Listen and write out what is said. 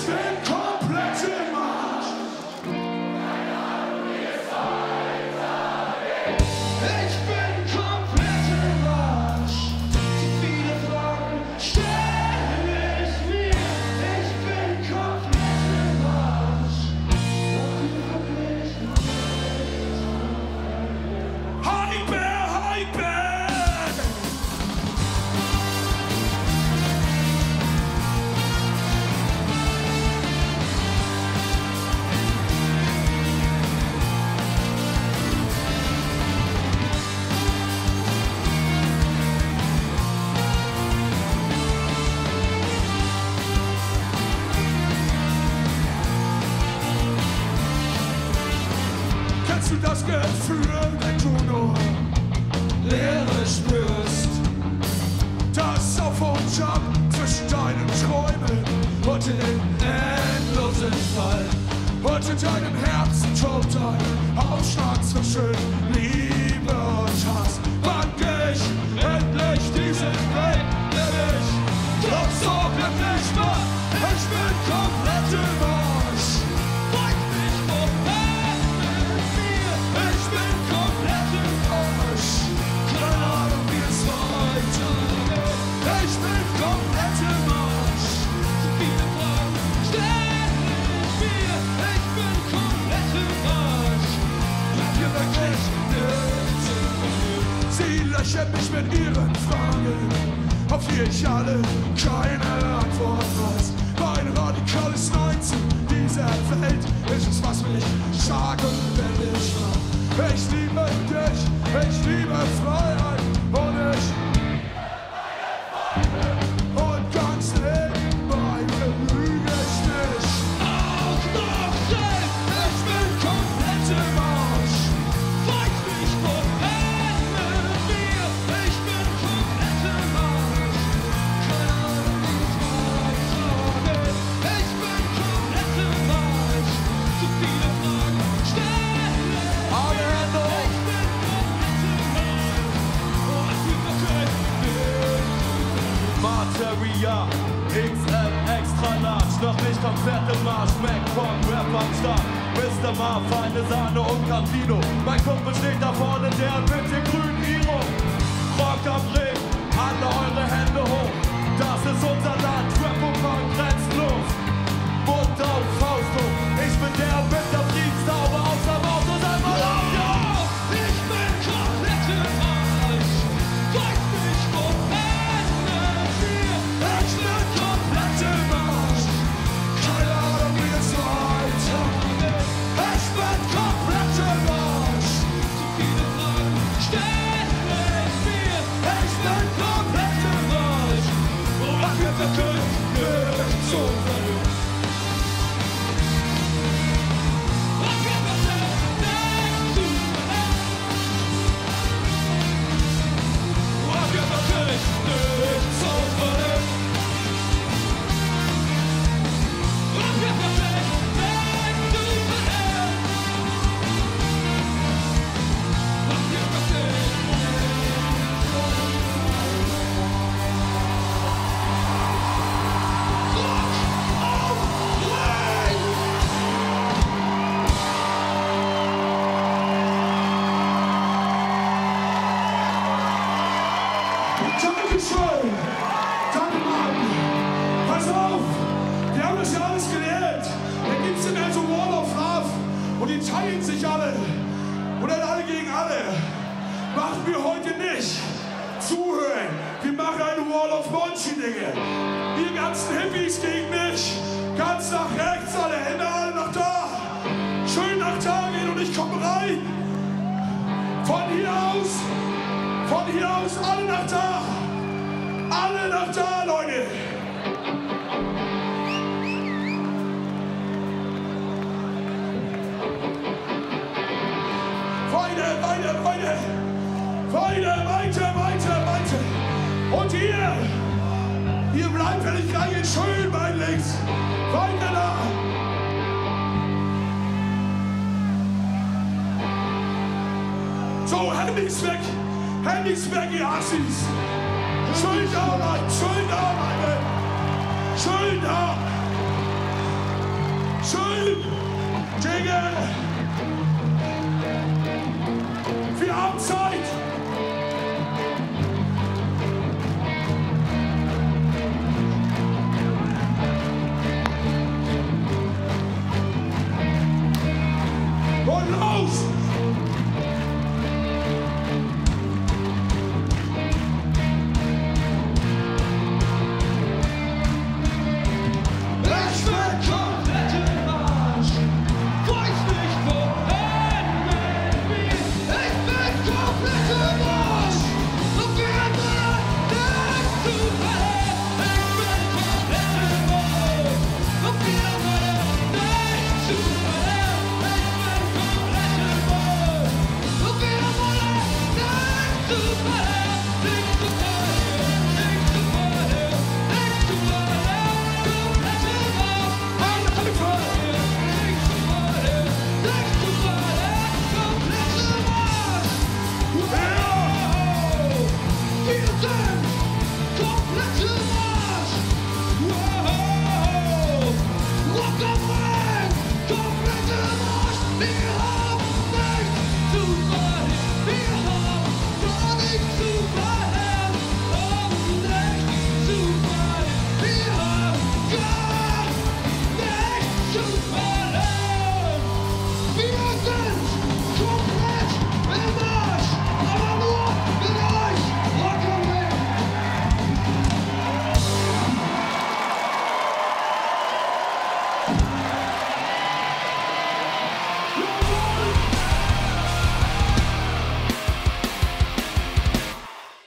Spirit. Du das Gefühl, wenn du nur Leere spürst? Das Auf und Ab zwischen deinen Träumen und dem endlosen Fall. Und in deinem Herzen tobt ein Aufschlag zwischen Liebe und Hass. Wann geh ich endlich diesen Weg, den ich doch so glücklich war? Ich bin komplett im löchern mich mit ihren Fragen, auf die ich alle keine Antwort weiß. Mein radikales Nein zu dieser Welt ist es, was mich stark Materia, XL extra large, noch nicht komplett im Marsch, Mac von Rap am Start. Mr. Mar, feine Sahne und Campino. Mein Kumpel steht da vorne, der Teilen sich alle. Und dann alle gegen alle. Machen wir heute nicht. Zuhören. Wir machen eine Wall of Monchi, Dinge. Ihr ganzen Hippies gegen mich. Ganz nach rechts, alle Hände alle nach da. Schön nach da gehen und ich komme rein. Von hier aus. Von hier aus alle nach da. Alle nach da, Leute. Weiter, weiter, weiter. Weiter, weiter, weiter, weiter. Und ihr, ihr bleibt, wenn ich reingehe, schön bei links. Weiter da. So, Handys weg. Handys weg, ihr Assis. Schön da rein, schön da rein. Schön da. Schön. Digga. Wir